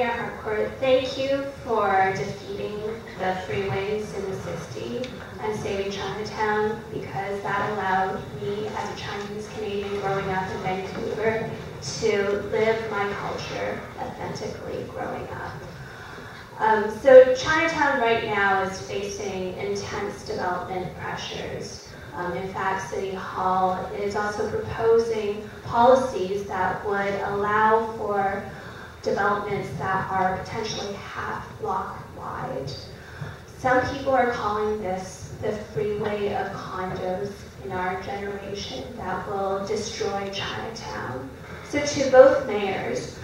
Mayor Harcourt, thank you for defeating the freeways in the 60 and saving Chinatown because that allowed me as a Chinese Canadian growing up in Vancouver to live my culture authentically growing up. Um, so Chinatown right now is facing intense development pressures. Um, in fact, City Hall is also proposing policies that would allow for developments that are potentially half block wide. Some people are calling this the freeway of condos in our generation that will destroy Chinatown. So to both mayors,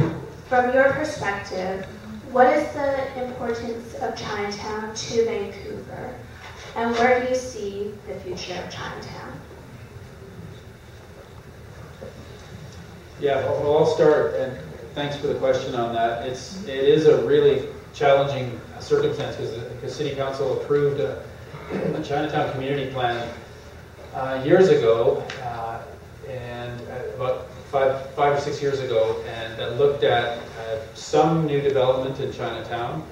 from your perspective, what is the importance of Chinatown to Vancouver? And where do you see the future of Chinatown? Yeah, well, I'll start, and thanks for the question on that. It's it is a really challenging circumstance because the City Council approved a, a Chinatown community plan uh, years ago, uh, and uh, about five five or six years ago, and that looked at uh, some new development in Chinatown.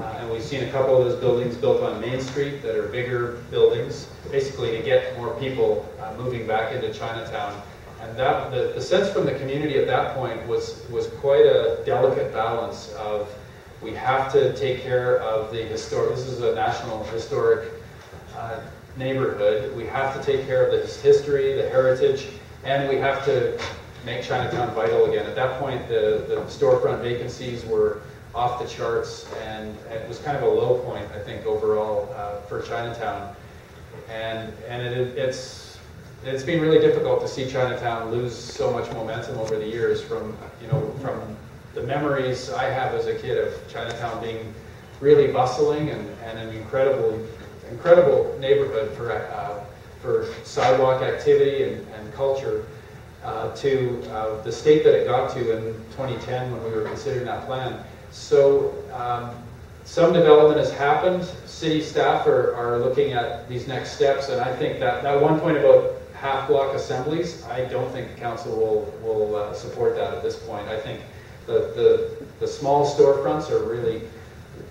Uh, and we've seen a couple of those buildings built on Main Street that are bigger buildings, basically to get more people uh, moving back into Chinatown. And that the, the sense from the community at that point was was quite a delicate balance of we have to take care of the historic. This is a national historic uh, neighborhood. We have to take care of the history, the heritage, and we have to make Chinatown vital again. At that point, the, the storefront vacancies were off the charts, and it was kind of a low point, I think, overall uh, for Chinatown. And and it, it's it's been really difficult to see Chinatown lose so much momentum over the years from you know from the memories I have as a kid of Chinatown being really bustling and, and an incredible incredible neighborhood for uh, for sidewalk activity and, and culture. Uh, to uh, the state that it got to in 2010 when we were considering that plan. So um, some development has happened. City staff are, are looking at these next steps, and I think that, that one point about half block assemblies, I don't think the council will, will uh, support that at this point. I think the, the, the small storefronts are really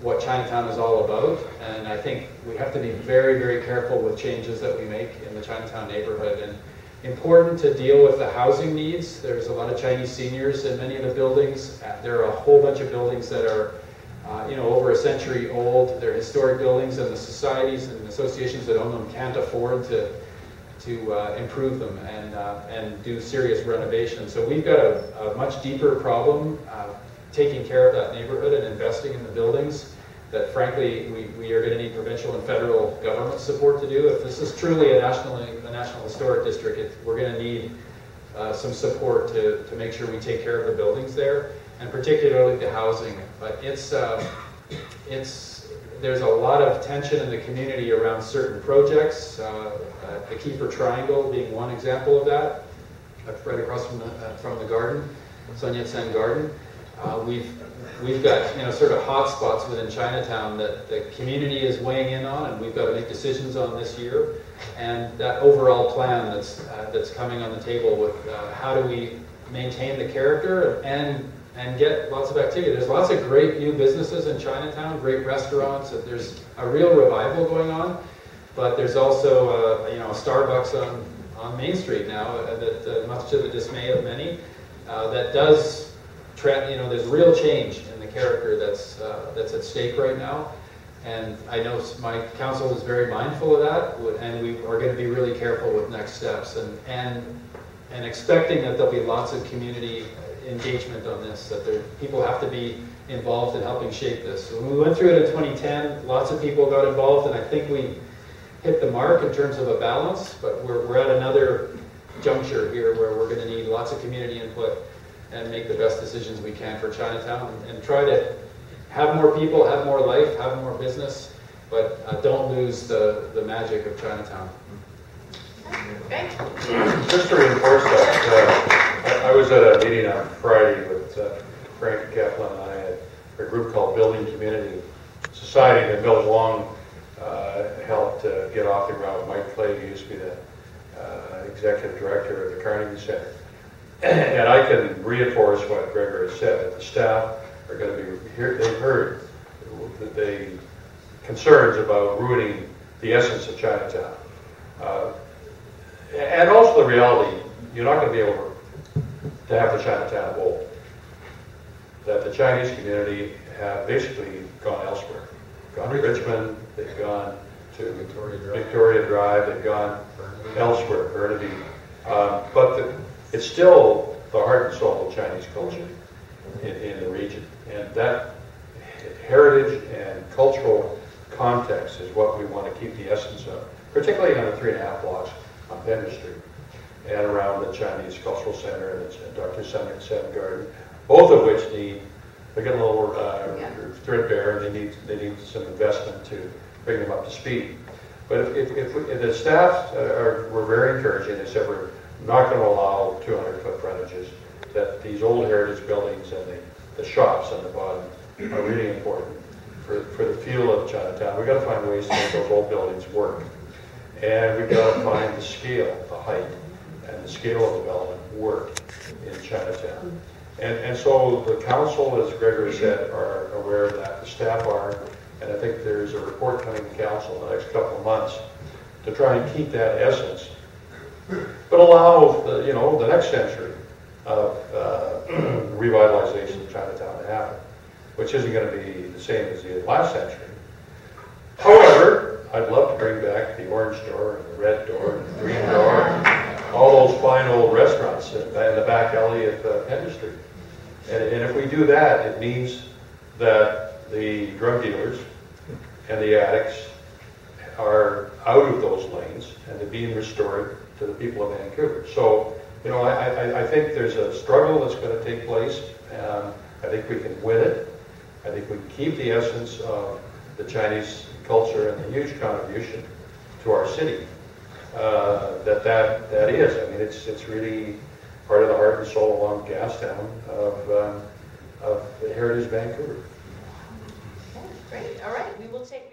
what Chinatown is all about, and I think we have to be very, very careful with changes that we make in the Chinatown neighborhood. And important to deal with the housing needs. There's a lot of Chinese seniors in many of the buildings. Uh, there are a whole bunch of buildings that are, uh, you know, over a century old. They're historic buildings, and the societies and associations that own them can't afford to to uh, improve them and uh, and do serious renovation. So we've got a, a much deeper problem uh, taking care of that neighborhood and investing in the buildings that frankly we, we are going to need provincial and federal government support to do. If this is truly a national, a national historic district, it, we're going to need uh, some support to, to make sure we take care of the buildings there, and particularly the housing. But it's, uh, it's, there's a lot of tension in the community around certain projects, uh, uh the Keefer Triangle being one example of that, right across from the, uh, from the garden, Sun Yat-sen Garden. Uh, we've we've got you know sort of hot spots within Chinatown that the community is weighing in on, and we've got to make decisions on this year. And that overall plan that's uh, that's coming on the table with uh, how do we maintain the character and and get lots of activity. There's lots of great new businesses in Chinatown, great restaurants. There's a real revival going on, but there's also uh, you know a Starbucks on on Main Street now uh, that uh, much to the dismay of many uh, that does you know, there's real change in the character that's uh, that's at stake right now, and I know my council is very mindful of that, and we are going to be really careful with next steps, and and and expecting that there'll be lots of community engagement on this, that there, people have to be involved in helping shape this. So when we went through it in 2010, lots of people got involved, and I think we hit the mark in terms of a balance, but we're, we're at another juncture here where we're going to need lots of community input and make the best decisions we can for Chinatown and, and try to have more people, have more life, have more business, but uh, don't lose the, the magic of Chinatown. Okay. Just to reinforce that, uh, I, was at a meeting on Friday with uh, Frank Kaplan and I had a group called Building Community Society that Bill Long uh, helped uh, get off the ground. Mike Clague, who used to be the uh, executive director of the Carnegie Center. And I can reinforce what Gregory said. The staff are going to be, hear- they've heard the concerns about ruining the essence of Chinatown. Uh, And also the reality, you're not going to be able to have the Chinatown of old. That the Chinese community have basically gone elsewhere. Gone to Richmond, they've gone to Victoria Drive. Victoria Drive, they've gone elsewhere, Burnaby. Um, But the- it's still the heart and soul of Chinese culture in, in the region. And that heritage and cultural context is what we want to keep the essence of, particularly on the three and a half blocks on Pender Street and around the Chinese Cultural Center and the Dr. Sun Sen Garden, both of which need, they're getting a little uh, Yeah. threadbare, and they need, they need some investment to bring them up to speed. But if, if, if we- if the staff uh, are, were very encouraging, they said we're not going to allow 200-foot frontages, that these old heritage buildings and the, the shops on the bottom are really important for, for the feel of Chinatown. We've got to find ways to make those old buildings work. And we've got to find the scale, the height, and the scale of development work in Chinatown. And, and so the council, as Gregory said, are aware of that, the staff are, and I think there's a report coming to council in the next couple of months to try and keep that essence, but allow, the, you know, the next century of uh, revitalization of Chinatown to happen, which isn't going to be the same as the last century. However, I'd love to bring back the orange door and the red door and the door, and all those fine old restaurants in in the back alley of uh, Pender Street. And, and if we do that, it means that the drug dealers and the addicts are out of those lanes and they're being restored to the people of Vancouver. So, you know, I, I, I think there's a struggle that's going to take place. Um, I think we can win it. I think we can keep the essence of the Chinese culture and the huge contribution to our city uh, that, that that is. I mean, it's it's really part of the heart and soul along Gastown of um, of the Heritage Vancouver. Great, all right, we will take